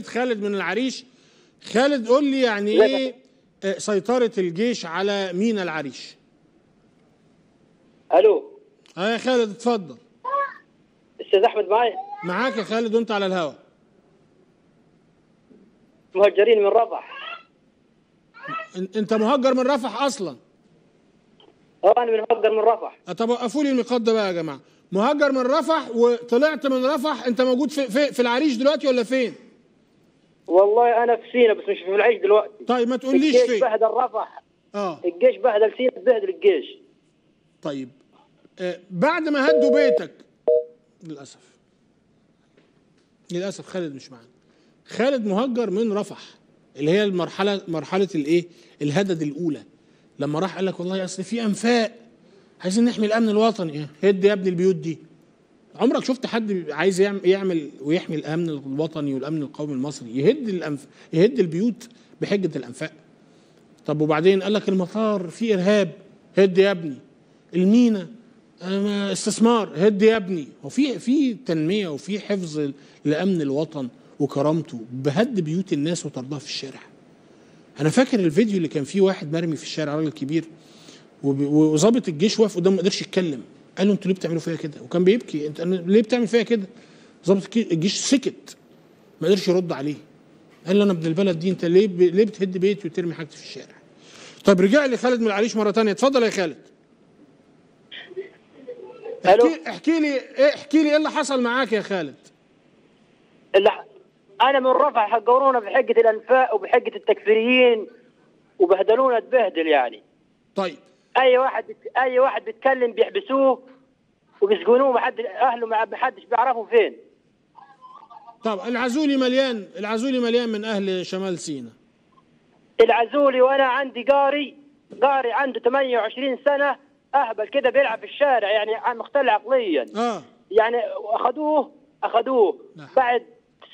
خالد من العريش. خالد قول لي يعني إيه آه، سيطرة الجيش على مينا العريش؟ ألو. آه يا خالد اتفضل. أستاذ أحمد معايا؟ معاك يا خالد وأنت على الهوا. مهجرين من رفح. إن- أنت مهجر من رفح أصلا؟ آه أنا من مهجر من رفح. آه، طب وقفوا لي النقاط ده بقى يا جماعة. مهجر من رفح وطلعت من رفح أنت موجود في في, في العريش دلوقتي ولا فين؟ والله أنا في سينا بس مش في العيش دلوقتي. طيب ما تقوليش الجيش فين. بهدل رفح آه. الجيش بهدل سينا بهدل الجيش. طيب آه بعد ما هدوا بيتك للأسف للأسف خالد مش معانا. خالد مهجر من رفح اللي هي المرحلة مرحلة الإيه؟ الهدد الأولى. لما راح قال لك والله أصل في أنفاق عايزين نحمي الأمن الوطني. هد يا ابني البيوت دي. عمرك شفت حد عايز يعمل, ويحمي الأمن الوطني والأمن القومي المصري؟ يهد الأنف يهد البيوت بحجة الأنفاق. طب وبعدين قال لك المطار فيه إرهاب هد يا ابني. المينا آه، استثمار هد يا ابني. هو في في تنمية وفي حفظ لأمن الوطن وكرامته بهد بيوت الناس وطردها في الشارع. أنا فاكر الفيديو اللي كان فيه واحد مرمي في الشارع راجل كبير وظابط الجيش واقف قدامه ما قدرش يتكلم. قال له أنتوا ليه بتعملوا فيا كده؟ وكان بيبكي أنت ليه بتعمل فيا كده؟ ظابط الجي- الجيش سكت ما قدرش يرد عليه. قال له أنا ابن البلد دي أنت ليه ب... ليه بتهد بيتي وترمي حاجتي في الشارع؟ طب رجع لي خالد من العريش مرة تانية. اتفضل يا خالد. ألو؟ احكي احكي لي احكي لي إيه اللي حصل معاك يا خالد؟ اللي أنا من رفح حقرونا بحقة الأنفاق وبحقة التكفيريين وبهدلونا اتبهدل يعني. طيب أي واحد. أي واحد بيتكلم بيحبسوه وبيسجنوه ما حد أهله ما حدش بيعرفوا فين. طب العزولي مليان العزولي مليان من أهل شمال سيناء العزولي وأنا عندي قاري قاري عنده 28 سنة أهبل كده بيلعب في الشارع يعني مختل عقليا. آه. يعني أخذوه أخذوه. نعم. بعد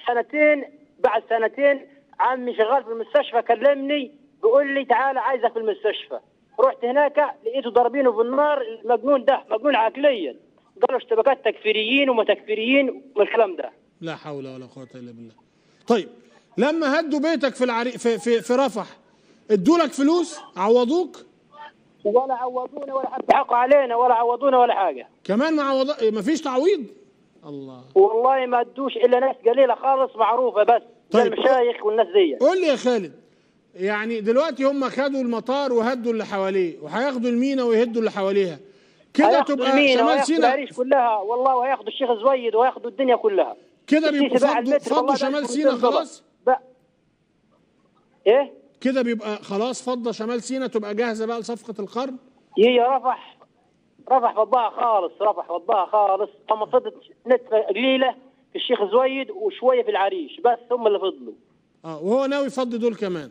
سنتين بعد سنتين عمي شغال في المستشفى كلمني بيقول لي تعال عايزك في المستشفى. رحت هناك لقيته ضاربينه بالنار المجنون ده مجنون عقليا. قالوا اشتباكات تكفيريين وما تكفيريين والكلام ده. لا حول ولا قوة إلا بالله. طيب لما هدوا بيتك في العري... في في, في رفح ادوا لك فلوس؟ عوضوك؟ ولا عوضونا ولا حتى حقوا علينا ولا عوضونا ولا حاجة. كمان ما عوض ما فيش تعويض؟ الله. والله ما ادوش إلا ناس قليلة خالص معروفة بس طيب. المشايخ والناس دي قول لي يا خالد. يعني دلوقتي هم خدوا المطار وهدوا اللي حواليه وهياخدوا المينا ويهدوا اللي حواليها. كده تبقى شمال سيناء العريش كلها. والله وهياخدوا الشيخ زويد وهياخدوا الدنيا كلها. كده بيبقوا باع فضوا فضوا شمال 1200 سيناء. خلاص؟ بقى إيه؟ كده بيبقى خلاص فضة شمال سيناء تبقى جاهزة بقى لصفقة القرن؟ هي رفح؟ رفح فضاها خالص رفح فضاها خالص. هم فضت نتفة قليلة في الشيخ زويد وشوية في العريش بس هم اللي فضلوا. آه وهو ناوي يفضي دول كمان.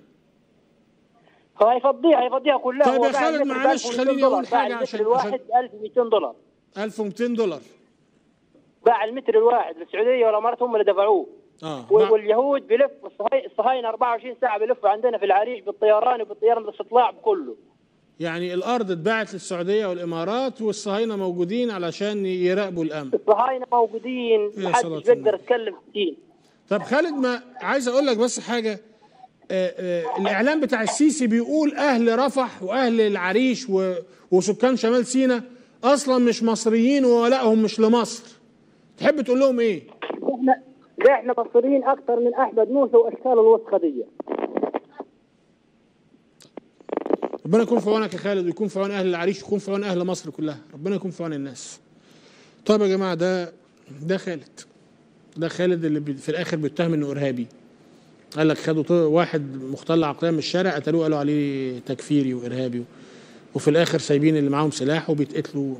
هو هيفضيها هيفضيها كلها. طيب يا خالد معلش 1200 خليني. أقول باع حاجة المتر عشان- الواحد 1200 دولار. 1200 دولار. باع المتر الواحد للسعودية والإمارات هم اللي دفعوه. آه مع- واليهود الصهاي- الصهاينة 24 ساعة بيلفوا عندنا في العريش بالطيران وبالطيران بالاستطلاع بكله. يعني الأرض اتباعت للسعودية والإمارات والصهاينة موجودين علشان يراقبوا الأمن. الصهاينة موجودين محدش بيقدر. يتكلم كتير. طب خالد ما عايز أقول لك بس حاجة. آه آه الإعلام بتاع السيسي بيقول أهل رفح وأهل العريش وسكان شمال سيناء أصلا مش مصريين وولائهم مش لمصر. تحب تقول لهم إيه؟ إحنا ده إحنا مصريين أكثر من أحمد موسى وأشكال الوسخه دي ربنا يكون في عونك يا خالد ويكون في عون أهل العريش ويكون في عون أهل مصر كلها. ربنا يكون في عون الناس. طيب يا جماعة ده ده خالد. ده خالد اللي في الآخر بيتهم إنه إرهابي. قال لك خدوا واحد مختل عقليا من الشارع قتلوه قالوا عليه تكفيري وإرهابي وفي الآخر سايبين اللي معاهم سلاح وبيتقتلوا